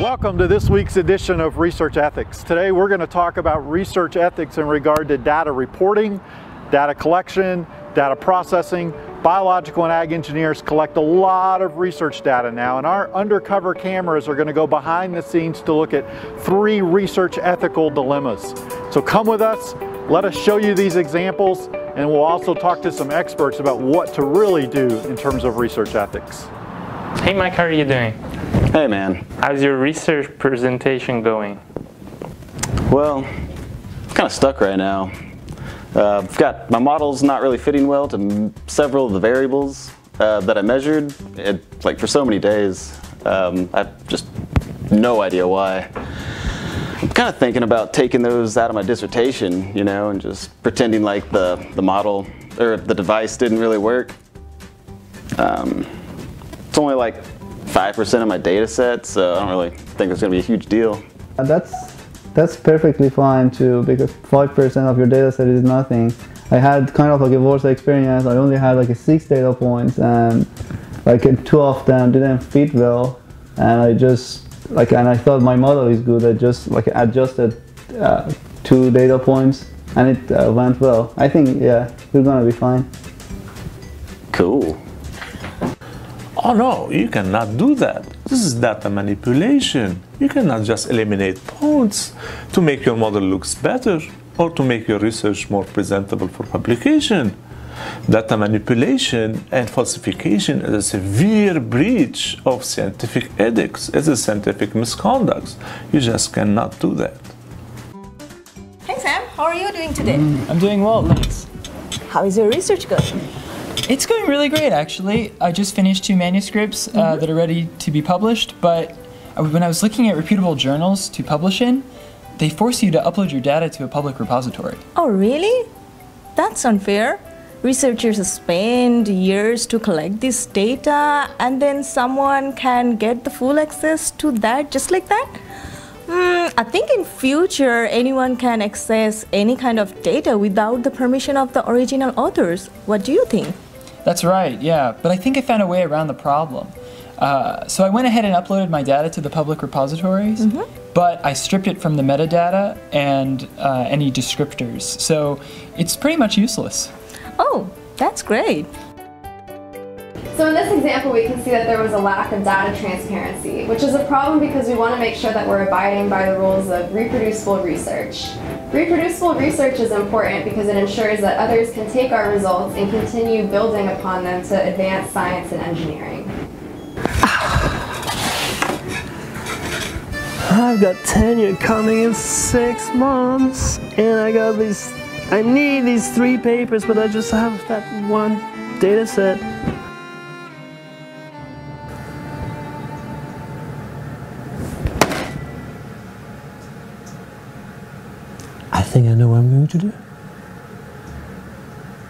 Welcome to this week's edition of Research Ethics. Today we're going to talk about research ethics in regard to data reporting, data collection, data processing. Biological and ag engineers collect a lot of research data now and our undercover cameras are going to go behind the scenes to look at three research ethical dilemmas. So come with us, let us show you these examples and we'll also talk to some experts about what to really do in terms of research ethics. Hey Mike, how are you doing? Hey man. How's your research presentation going? Well, I'm kind of stuck right now. Uh, I've got my model's not really fitting well to several of the variables uh, that I measured, it, like for so many days. Um, I've just no idea why. I'm kind of thinking about taking those out of my dissertation, you know, and just pretending like the, the model or the device didn't really work. Um, it's only like 5% of my data set, so I don't really think it's going to be a huge deal. That's, that's perfectly fine too, because 5% of your data set is nothing. I had kind of like a worse experience. I only had like a six data points and like two of them didn't fit well. And I just, like, and I thought my model is good. I just like adjusted uh, two data points and it uh, went well. I think, yeah, we're gonna be fine. Cool. Oh no, you cannot do that. This is data manipulation. You cannot just eliminate points to make your model looks better or to make your research more presentable for publication. Data manipulation and falsification is a severe breach of scientific ethics. It's a scientific misconduct. You just cannot do that. Hey Sam, how are you doing today? Mm, I'm doing well, thanks. How is your research going? It's going really great, actually. I just finished two manuscripts uh, mm-hmm. that are ready to be published, but when I was looking at reputable journals to publish in, they force you to upload your data to a public repository. Oh, really? That's unfair. Researchers spend years to collect this data, and then someone can get the full access to that just like that? Mm, I think in future anyone can access any kind of data without the permission of the original authors. What do you think? That's right, yeah. But I think I found a way around the problem. Uh, so I went ahead and uploaded my data to the public repositories, mm -hmm. but I stripped it from the metadata and uh, any descriptors. So it's pretty much useless. Oh, that's great. So in this example, we can see that there was a lack of data transparency, which is a problem because we want to make sure that we're abiding by the rules of reproducible research. Reproducible research is important because it ensures that others can take our results and continue building upon them to advance science and engineering. I've got tenure coming in six months, and I got these, I need these three papers, but I just have that one data set. Think I know I'm going to do.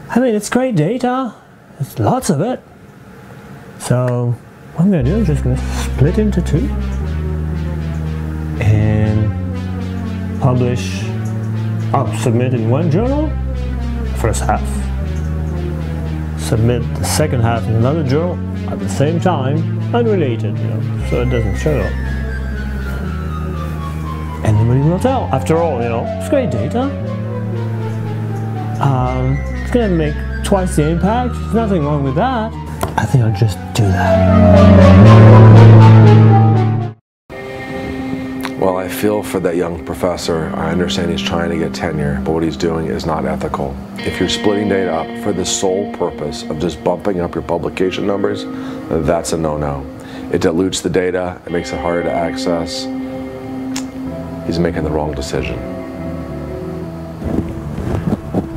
I mean, it's great data. There's lots of it. So what I'm going to do is just going to split into two and publish, oh, submit in one journal, first half. Submit the second half in another journal at the same time, unrelated, you know, so it doesn't show up anybody will tell. After all, you know, it's great data. Um, it's gonna make twice the impact. There's nothing wrong with that. I think I'll just do that. Well, I feel for that young professor. I understand he's trying to get tenure, but what he's doing is not ethical. If you're splitting data up for the sole purpose of just bumping up your publication numbers, that's a no-no. It dilutes the data, it makes it harder to access, he's making the wrong decision.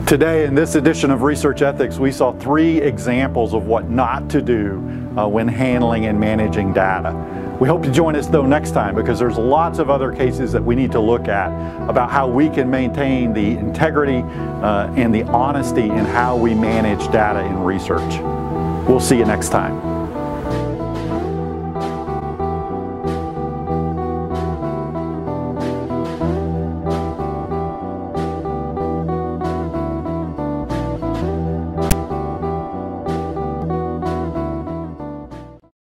Today in this edition of Research Ethics, we saw three examples of what not to do uh, when handling and managing data. We hope to join us though next time because there's lots of other cases that we need to look at about how we can maintain the integrity uh, and the honesty in how we manage data in research. We'll see you next time.